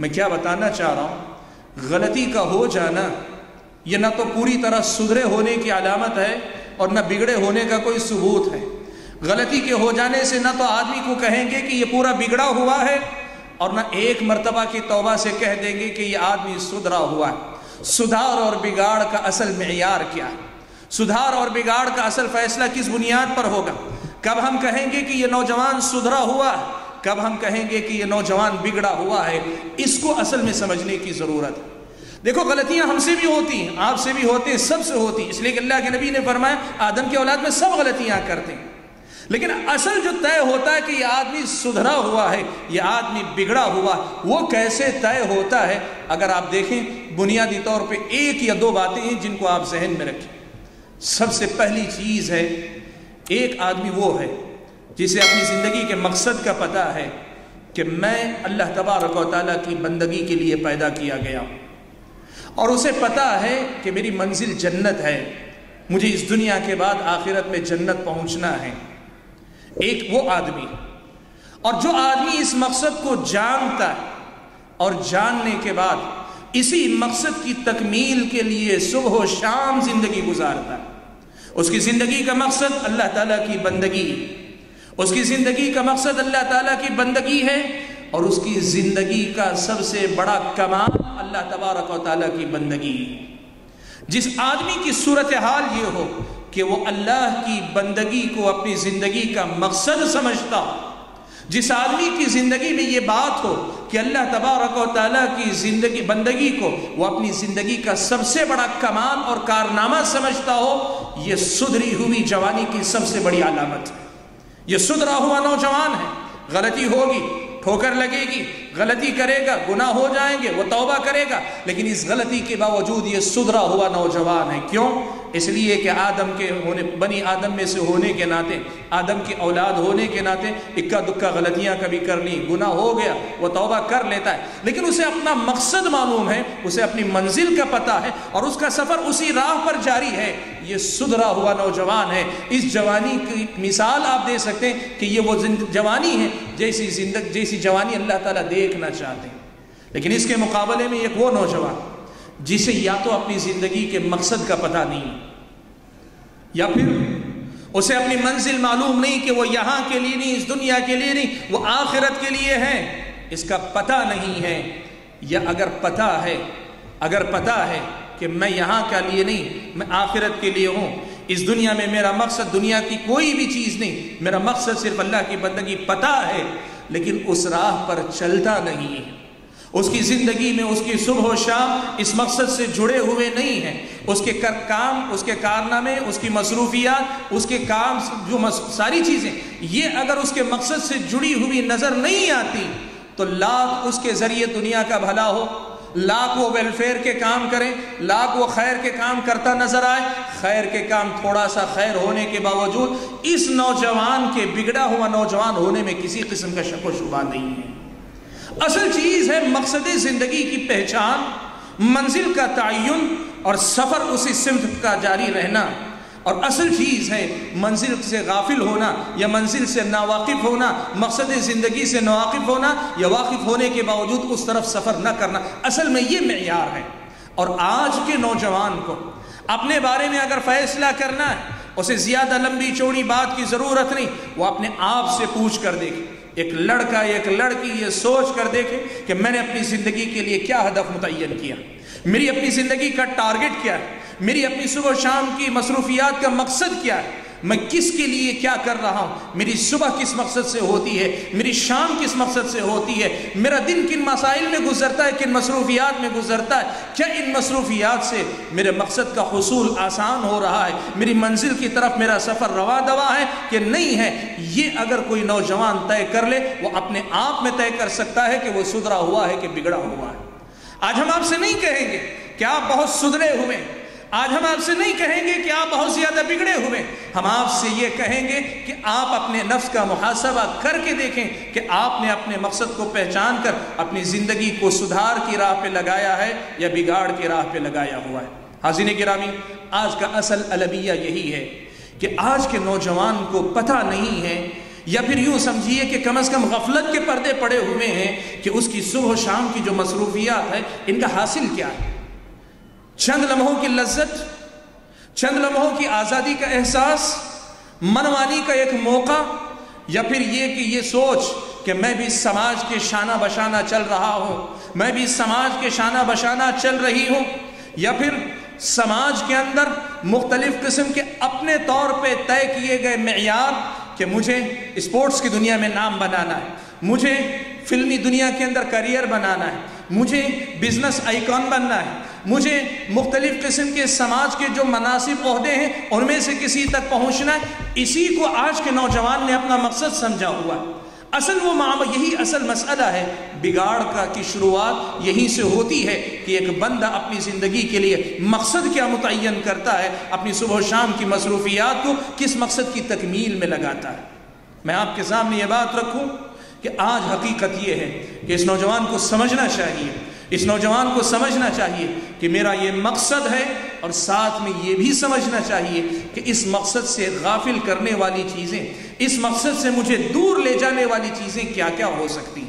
मैं क्या बताना चाह रहा हूँ? गलती का हो जाना यह ना तो पूरी तरह सुधरे होने की अलामत है और न बिगड़े होने का कोई सबूत है। गलती के हो जाने से ना तो आदमी को कहेंगे कि यह पूरा बिगड़ा हुआ है और ना एक मरतबा की तौबा से कह देंगे कि यह आदमी सुधरा हुआ है। सुधार और बिगाड़ का असल मैार क्या है? सुधार और बिगाड़ का असल फैसला किस बुनियाद पर होगा? कब हम कहेंगे कि यह नौजवान सुधरा हुआ है? कब हम कहेंगे कि यह नौजवान बिगड़ा हुआ है, इसको असल में समझने की ज़रूरत है। देखो, गलतियाँ हमसे भी होती हैं, आपसे भी होती हैं, सबसे होती हैं। इसलिए कि अल्लाह के नबी ने फरमाया, आदम की औलाद में सब गलतियाँ करते हैं। लेकिन असल जो तय होता है कि यह आदमी सुधरा हुआ है यह आदमी बिगड़ा हुआ, वो कैसे तय होता है? अगर आप देखें, बुनियादी तौर पे एक या दो बातें हैं जिनको आप जहन में रखें। सबसे पहली चीज़ है, एक आदमी वो है जिसे अपनी ज़िंदगी के मकसद का पता है कि मैं अल्लाह तबारक ताली की बंदगी के लिए पैदा किया गया। और उसे पता है कि मेरी मंजिल जन्नत है। मुझे इस दुनिया के बाद आखिरत में जन्नत पहुँचना है। एक वो आदमी। और जो आदमी इस मकसद को जानता है और जानने के बाद इसी मकसद की तकमील के लिए सुबह शाम ज़िंदगी गुजारता है। उसकी ज़िंदगी का मकसद अल्लाह ताला की बंदगी उसकी ज़िंदगी का मकसद अल्लाह ताला की बंदगी है और उसकी ज़िंदगी का सबसे बड़ा कमाल अल्लाह तबारक ताला की बंदगी। जिस आदमी की सूरत हाल ये हो कि वो अल्लाह की बंदगी को अपनी ज़िंदगी का मकसद समझता, जिस आदमी की ज़िंदगी में ये बात हो कि अल्लाह तबारक ताला की ज़िंदगी, बंदगी को वो अपनी ज़िंदगी का सबसे बड़ा कमाल और कारनामा समझता हो, ये सुधरी हुई जवानी की सबसे बड़ी अलामत है। ये सुधरा हुआ नौजवान है गलती होगी। ठोकर लगेगी, गलती करेगा गुना हो जाएँगे, वो तौबा करेगा, लेकिन इस गलती के बावजूद ये सुधरा हुआ नौजवान है। क्यों? इसलिए कि आदम के होने, बनी आदम में से होने के नाते, आदम की औलाद होने के नाते इक्का दुक्का गलतियाँ कभी कर ली गुना हो गया, वो तौबा कर लेता है। लेकिन उसे अपना मकसद मालूम है, उसे अपनी मंजिल का पता है, और उसका सफ़र उसी राह पर जारी है। ये सुधरा हुआ नौजवान है। इस जवानी की मिसाल आप दे सकते हैं कि ये वो जवानी है जैसी ज़िंदगी, जैसी जवानी अल्लाह ताला देखना चाहते हैं। लेकिन इसके मुकाबले में एक वो नौजवान, जिसे या तो अपनी ज़िंदगी के मकसद का पता नहीं, या फिर उसे अपनी मंजिल मालूम नहीं कि वो यहाँ के लिए नहीं, इस दुनिया के लिए नहीं, वो आखिरत के लिए है। इसका पता नहीं है, या अगर पता है, अगर पता है कि मैं यहाँ के लिए नहीं, मैं आखिरत के लिए हूँ इस दुनिया में मेरा मकसद दुनिया की कोई भी चीज़ नहीं। मेरा मकसद सिर्फ़ अल्लाह की बंदगी पता है, लेकिन उस राह पर चलता नहीं है। उसकी ज़िंदगी में उसकी सुबह शाम इस मकसद से जुड़े हुए नहीं हैं। उसके कर काम, उसके कारनामे, उसकी मसरूफियात, उसके काम जो सारी चीज़ें, ये अगर उसके मकसद से जुड़ी हुई नज़र नहीं आती तो लाख उसके ज़रिए दुनिया का भला हो। लाख वो वेलफेयर के काम करें, लाख वो खैर के काम करता नज़र आए, खैर के काम थोड़ा सा खैर होने के बावजूद, इस नौजवान के बिगड़ा हुआ नौजवान होने में किसी किस्म का शको शुबा नहीं है। असल चीज़ है मकसद ज़िंदगी की पहचान, मंजिल का तयन और सफ़र उसी सिमत का जारी रहना। और असल चीज़ है, मंजिल से गाफिल होना या मंजिल से नावाकिफ होना, मकसद ज़िंदगी से नावाकिफ होना या वाकिफ होने के बावजूद उस तरफ़ सफ़र न करना। असल में ये मैार है। और आज के नौजवान को अपने बारे में अगर फैसला करना है, उसे ज़्यादा लंबी चौड़ी बात की ज़रूरत नहीं, वो अपने आप से पूछ कर देखे। एक लड़का, एक लड़की ये सोच कर देखे कि मैंने अपनी ज़िंदगी के लिए क्या हदफ मुतन किया। मेरी अपनी ज़िंदगी का टारगेट क्या है? मेरी अपनी सुबह शाम की मसरूफियात का मकसद क्या है? मैं किसके लिए क्या कर रहा हूँ? मेरी सुबह किस मकसद से होती है? मेरी शाम किस मकसद से होती है? मेरा दिन किन मसाइल में गुजरता है, किन मसरूफियात में गुजरता है? क्या इन मसरूफियात से मेरे मकसद का हसूल आसान हो रहा है? मेरी मंजिल की तरफ़ मेरा सफ़र रवा दवा है कि नहीं है? ये अगर कोई नौजवान तय कर ले, वो अपने आप में तय कर सकता है कि वो सुधरा हुआ है कि बिगड़ा हुआ है। आज हम आपसे नहीं कहेंगे कि आप बहुत सुधरे हुए। आज हम आपसे नहीं कहेंगे कि आप बहुत ज़्यादा बिगड़े हुए। हम आपसे ये कहेंगे कि आप अपने नफ्स का मुहासबा करके देखें कि आपने अपने मकसद को पहचान कर अपनी ज़िंदगी को सुधार की राह पे लगाया है या बिगाड़ की राह पे लगाया हुआ है। हाजिन गिरामी आज का असल अलबिया यही है कि आज के नौजवान को पता नहीं है या फिर यूँ समझिए कि कम अज़ कम गफलत के पर्दे पड़े हुए हैं कि उसकी सुबह शाम की जो मसरूफियात है, इनका हासिल क्या है? चंद लम्हों की लज्जत, चंद लम्हों की आज़ादी का एहसास, मनमानी का एक मौका, या फिर ये कि ये सोच कि मैं भी समाज के शाना बशाना चल रहा हूँ, मैं भी समाज के शाना बशाना चल रही हूँ, या फिर समाज के अंदर मुख्तलिफ़ किस्म के अपने तौर पे तय किए गए मैार कि मुझे स्पोर्ट्स की दुनिया में नाम बनाना है। मुझे फिल्मी दुनिया के अंदर करियर बनाना है। मुझे बिज़नेस आइकॉन बनना है। मुझे मुख्तलिफ़ किस्म के समाज के जो मनासिब अहदे हैं, उनमें से किसी तक पहुँचना है। इसी को आज के नौजवान ने अपना मकसद समझा हुआ है। असल वो माम यही असल मसला है। बिगाड़ का की शुरुआत यहीं से होती है कि एक बंदा अपनी ज़िंदगी के लिए मकसद क्या मुतन करता है, अपनी सुबह शाम की मसरूफियात को किस मकसद की तकमील में लगाता है। मैं आपके सामने ये बात रखूँ कि आज हकीकत ये है कि इस नौजवान को समझना चाहिए। इस नौजवान को समझना चाहिए कि मेरा ये मकसद है और साथ में ये भी समझना चाहिए कि इस मकसद से गाफिल करने वाली चीज़ें, इस मकसद से मुझे दूर ले जाने वाली चीज़ें क्या क्या हो सकती